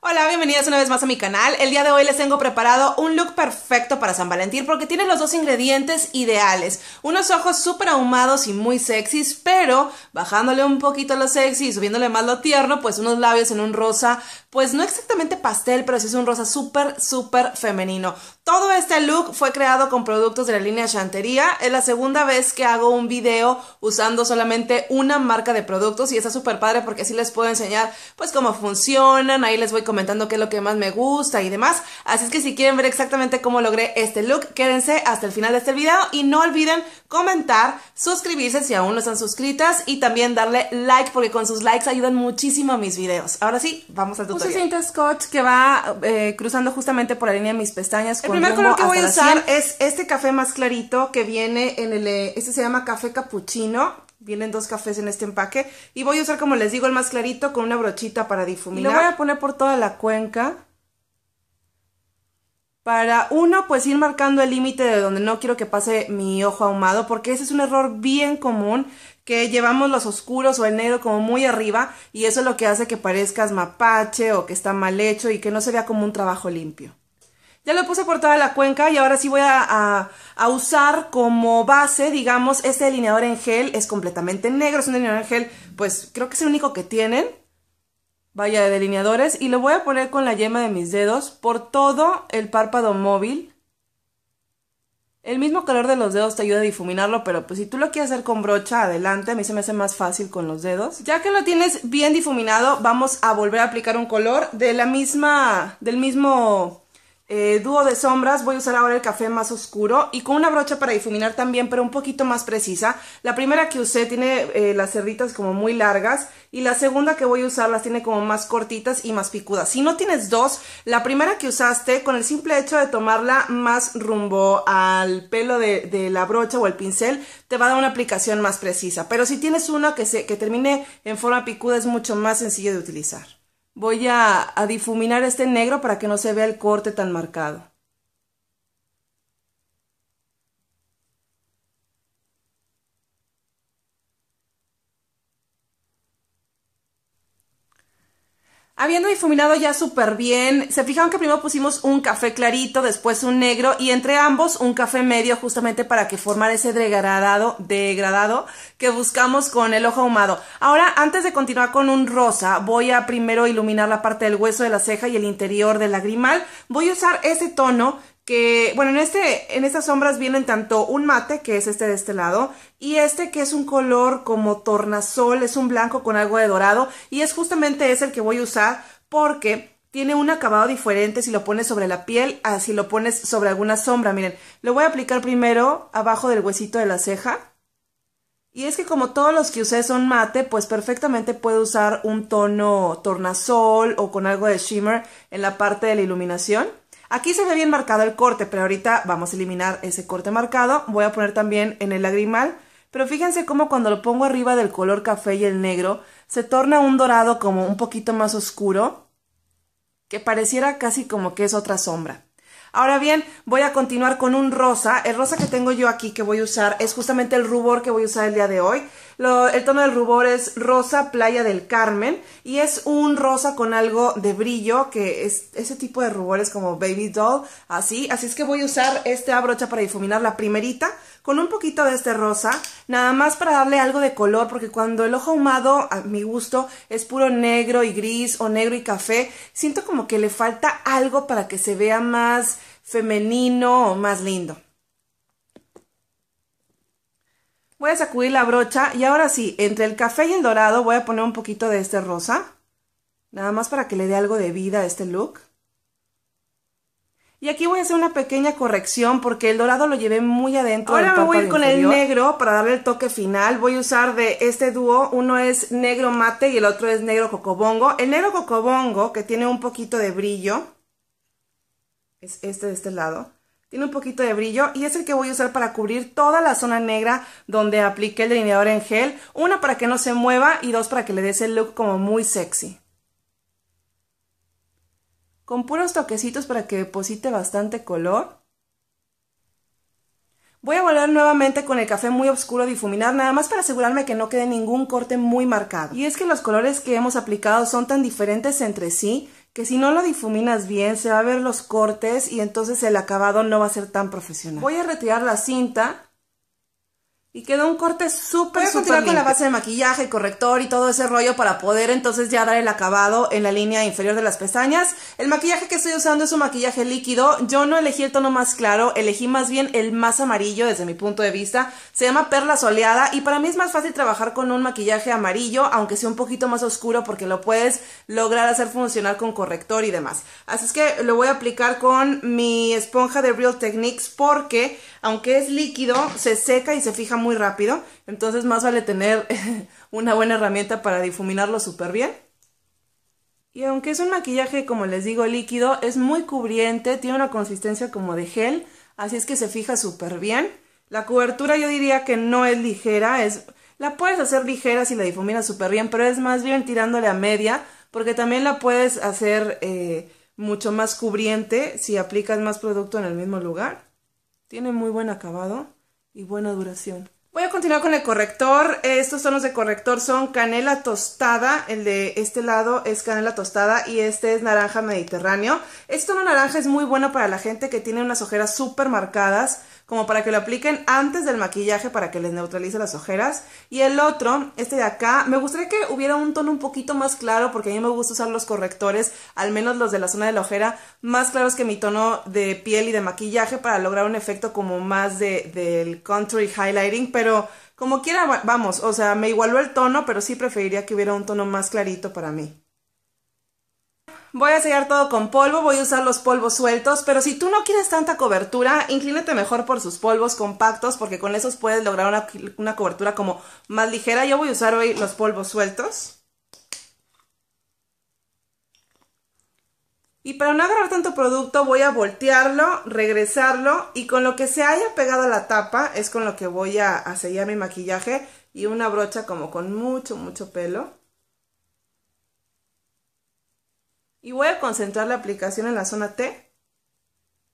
Hola, bienvenidas una vez más a mi canal. El día de hoy les tengo preparado un look perfecto para San Valentín porque tiene los dos ingredientes ideales. Unos ojos súper ahumados y muy sexys, pero bajándole un poquito lo sexy y subiéndole más lo tierno, pues unos labios en un rosa, pues no exactamente pastel, pero sí es un rosa súper, súper femenino. Todo este look fue creado con productos de la línea Chantería. Es la segunda vez que hago un video usando solamente una marca de productos y está súper padre porque así les puedo enseñar pues cómo funcionan. Ahí les voy comentando qué es lo que más me gusta y demás. Así es que si quieren ver exactamente cómo logré este look, quédense hasta el final de este video y no olviden comentar, suscribirse si aún no están suscritas y también darle like porque con sus likes ayudan muchísimo a mis videos. Ahora sí, vamos al tutorial. Puse cinta scotch que va eh, cruzando justamente por la línea de mis pestañas con primer color que voy a usar es este café más clarito que viene en el, eh, este se llama café cappuccino. Vienen dos cafés en este empaque. Y voy a usar, como les digo, el más clarito con una brochita para difuminar. lo voy a poner por toda la cuenca. Para uno, pues ir marcando el límite de donde no quiero que pase mi ojo ahumado, porque ese es un error bien común, que llevamos los oscuros o el negro como muy arriba, y eso es lo que hace que parezcas mapache o que está mal hecho y que no se vea como un trabajo limpio. Ya lo puse por toda la cuenca y ahora sí voy a, usar como base, digamos, este delineador en gel. Es completamente negro, es un delineador en gel, pues creo que es el único que tienen. Vaya de delineadores. Y lo voy a poner con la yema de mis dedos por todo el párpado móvil. El mismo color de los dedos te ayuda a difuminarlo, pero pues si tú lo quieres hacer con brocha, adelante. A mí se me hace más fácil con los dedos. Ya que lo tienes bien difuminado, vamos a volver a aplicar un color de la misma, del mismo eh, dúo de sombras, voy a usar ahora el café más oscuro y con una brocha para difuminar también, pero un poquito más precisa. La primera que usé tiene eh, las cerditas como muy largas y la segunda que voy a usar las tiene como más cortitas y más picudas. Si no tienes dos, la primera que usaste, con el simple hecho de tomarla más rumbo al pelo de, la brocha o el pincel, te va a dar una aplicación más precisa. Pero si tienes una que, se, que termine en forma picuda, es mucho más sencillo de utilizar. Voy a, difuminar este negro para que no se vea el corte tan marcado. Habiendo difuminado ya súper bien, se fijaron que primero pusimos un café clarito, después un negro y entre ambos un café medio justamente para que formara ese degradado, degradado que buscamos con el ojo ahumado. Ahora, antes de continuar con un rosa, voy a primero iluminar la parte del hueso de la ceja y el interior del lagrimal. Voy a usar ese tono que, bueno, en, este, en estas sombras vienen tanto un mate, que es este de este lado, y este que es un color como tornasol, es un blanco con algo de dorado, y es justamente ese el que voy a usar porque tiene un acabado diferente si lo pones sobre la piel a si lo pones sobre alguna sombra. Miren, lo voy a aplicar primero abajo del huesito de la ceja. Y es que como todos los que usé son mate, pues perfectamente puedo usar un tono tornasol o con algo de shimmer en la parte de la iluminación. Aquí se ve bien marcado el corte, pero ahorita vamos a eliminar ese corte marcado. Voy a poner también en el lagrimal. Pero fíjense cómo cuando lo pongo arriba del color café y el negro, se torna un dorado como un poquito más oscuro, que pareciera casi como que es otra sombra. Ahora bien, voy a continuar con un rosa. El rosa que tengo yo aquí que voy a usar es justamente el rubor que voy a usar el día de hoy. El tono del rubor es rosa playa del Carmen y es un rosa con algo de brillo que es ese tipo de rubores como baby doll, así. Así es que voy a usar esta brocha para difuminar la primerita con un poquito de este rosa, nada más para darle algo de color, porque cuando el ojo ahumado, a mi gusto, es puro negro y gris o negro y café, siento como que le falta algo para que se vea más femenino o más lindo. Voy a sacudir la brocha y ahora sí, entre el café y el dorado voy a poner un poquito de este rosa, nada más para que le dé algo de vida a este look. Y aquí voy a hacer una pequeña corrección porque el dorado lo llevé muy adentro. Ahora me voy a ir con el negro para darle el toque final. Voy a usar de este dúo, uno es negro mate y el otro es negro cocobongo. El negro cocobongo, que tiene un poquito de brillo, es este de este lado. Tiene un poquito de brillo y es el que voy a usar para cubrir toda la zona negra donde apliqué el delineador en gel. Una para que no se mueva y dos para que le dé ese look como muy sexy con puros toquecitos para que deposite bastante color. Voy a volver nuevamente con el café muy oscuro a difuminar, nada más para asegurarme que no quede ningún corte muy marcado. Y es que los colores que hemos aplicado son tan diferentes entre sí que si no lo difuminas bien se va a ver los cortes y entonces el acabado no va a ser tan profesional. Voy a retirar la cinta y quedó un corte súper, Voy a continuar con la base de maquillaje, corrector y todo ese rollo para poder entonces ya dar el acabado en la línea inferior de las pestañas. El maquillaje que estoy usando es un maquillaje líquido. Yo no elegí el tono más claro, elegí más bien el más amarillo desde mi punto de vista. Se llama perla soleada y para mí es más fácil trabajar con un maquillaje amarillo, aunque sea un poquito más oscuro porque lo puedes lograr hacer funcionar con corrector y demás. Así es que lo voy a aplicar con mi esponja de Real Techniques porque aunque es líquido, se seca y se fija muy rápido. Entonces más vale tener una buena herramienta para difuminarlo súper bien. Y aunque es un maquillaje, como les digo, líquido, es muy cubriente, tiene una consistencia como de gel, así es que se fija súper bien. La cobertura yo diría que no es ligera, es, la puedes hacer ligera si la difuminas súper bien, pero es más bien tirándole a media, porque también la puedes hacer eh, mucho más cubriente si aplicas más producto en el mismo lugar. Tiene muy buen acabado y buena duración. Voy a continuar con el corrector. Estos tonos de corrector son canela tostada. El de este lado es canela tostada y este es naranja mediterráneo. Este tono naranja es muy bueno para la gente que tiene unas ojeras súper marcadas como para que lo apliquen antes del maquillaje para que les neutralice las ojeras. Y el otro, este de acá, me gustaría que hubiera un tono un poquito más claro porque a mí me gusta usar los correctores, al menos los de la zona de la ojera, más claros que mi tono de piel y de maquillaje para lograr un efecto como más de, del country highlighting, pero como quiera, vamos, o sea, me igualó el tono, pero sí preferiría que hubiera un tono más clarito para mí. Voy a sellar todo con polvo, voy a usar los polvos sueltos, pero si tú no quieres tanta cobertura, inclínate mejor por sus polvos compactos porque con esos puedes lograr una, una cobertura como más ligera. Yo voy a usar hoy los polvos sueltos. Y para no agarrar tanto producto voy a voltearlo, regresarlo y con lo que se haya pegado a la tapa es con lo que voy a, a sellar mi maquillaje y una brocha como con mucho, mucho pelo. Y voy a concentrar la aplicación en la zona T.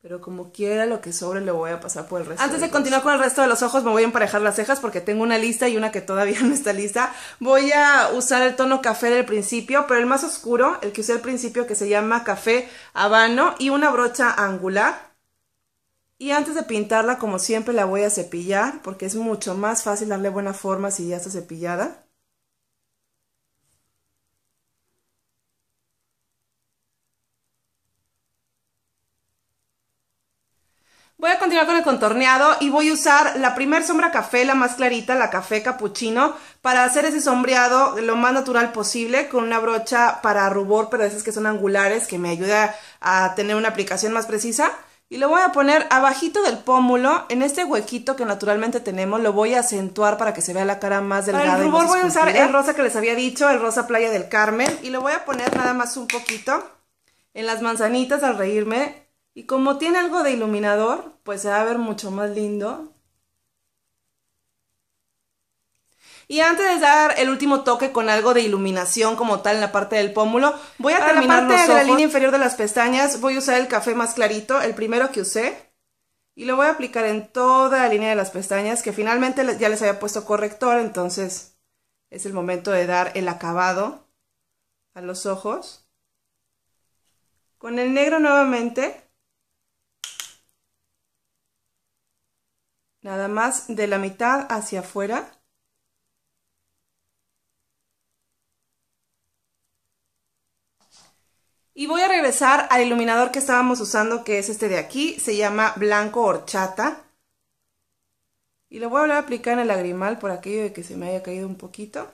Pero como quiera lo que sobre le voy a pasar por el resto. Antes de, continuar con el resto de los ojos me voy a emparejar las cejas porque tengo una lista y una que todavía no está lista. Voy a usar el tono café del principio, pero el más oscuro, el que usé al principio que se llama café habano y una brocha angular. Y antes de pintarla, como siempre, la voy a cepillar porque es mucho más fácil darle buena forma si ya está cepillada. Voy a continuar con el contorneado y voy a usar la primer sombra café, la más clarita, la café capuchino, para hacer ese sombreado lo más natural posible con una brocha para rubor, pero esas que son angulares, que me ayuda a tener una aplicación más precisa. Y lo voy a poner abajito del pómulo, en este huequito que naturalmente tenemos, lo voy a acentuar para que se vea la cara más delgada. Para el rubor voy a usar el rosa que les había dicho, el rosa playa del Carmen, y lo voy a poner nada más un poquito en las manzanitas al reírme y como tiene algo de iluminador, pues se va a ver mucho más lindo. Y antes de dar el último toque con algo de iluminación como tal en la parte del pómulo, voy a terminar la parte de la línea inferior de las pestañas, voy a usar el café más clarito, el primero que usé. Y lo voy a aplicar en toda la línea de las pestañas, que finalmente ya les había puesto corrector, entonces es el momento de dar el acabado a los ojos. Con el negro nuevamente nada más de la mitad hacia afuera. Y voy a regresar al iluminador que estábamos usando, que es este de aquí, se llama Blanco Horchata. Y lo voy a volver a aplicar en el lagrimal por aquello de que se me haya caído un poquito.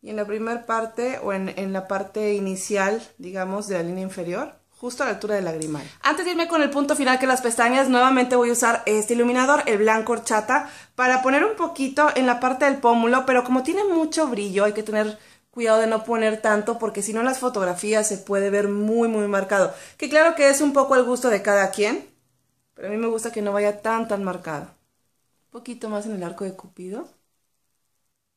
Y en la primera parte, o en, en la parte inicial, digamos, de la línea inferior justo a la altura del lagrimal. Antes de irme con el punto final que las pestañas, nuevamente voy a usar este iluminador, el blanco horchata, para poner un poquito en la parte del pómulo, pero como tiene mucho brillo hay que tener cuidado de no poner tanto porque si no las fotografías se puede ver muy muy marcado. Que claro que es un poco el gusto de cada quien, pero a mí me gusta que no vaya tan tan marcado. Un poquito más en el arco de cupido.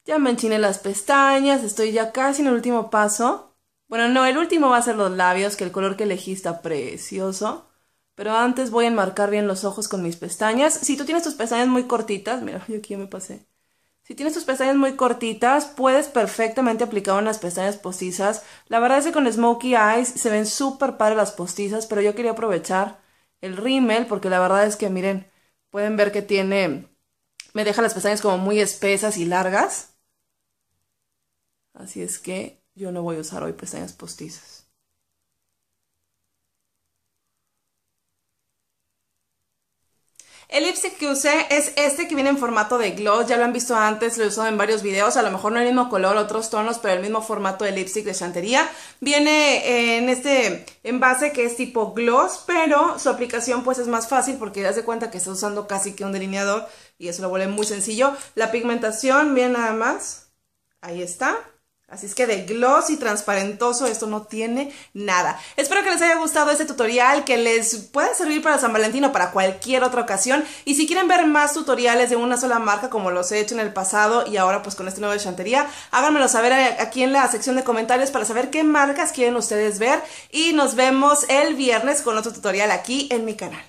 Ya me enchiné las pestañas, estoy ya casi en el último paso. Bueno, no, el último va a ser los labios, que el color que elegí está precioso. Pero antes voy a enmarcar bien los ojos con mis pestañas. Si tú tienes tus pestañas muy cortitas, mira, yo aquí ya me pasé. Si tienes tus pestañas muy cortitas, puedes perfectamente aplicar unas pestañas postizas. La verdad es que con Smokey Eyes se ven súper padres las postizas, pero yo quería aprovechar el rímel porque la verdad es que miren, pueden ver que tiene, me deja las pestañas como muy espesas y largas. Así es que yo no voy a usar hoy pestañas postizas. El lipstick que usé es este que viene en formato de gloss, ya lo han visto antes, lo he usado en varios videos, a lo mejor no el mismo color, otros tonos, pero el mismo formato de lipstick de Chantería. Viene en este envase que es tipo gloss, pero su aplicación pues es más fácil porque das de cuenta que está usando casi que un delineador y eso lo vuelve muy sencillo. La pigmentación, bien nada más, ahí está. Así es que de gloss y transparentoso esto no tiene nada. Espero que les haya gustado este tutorial, que les pueda servir para San Valentín o para cualquier otra ocasión. Y si quieren ver más tutoriales de una sola marca como los he hecho en el pasado y ahora pues con este nuevo de chantería, háganmelo saber aquí en la sección de comentarios para saber qué marcas quieren ustedes ver. Y nos vemos el viernes con otro tutorial aquí en mi canal.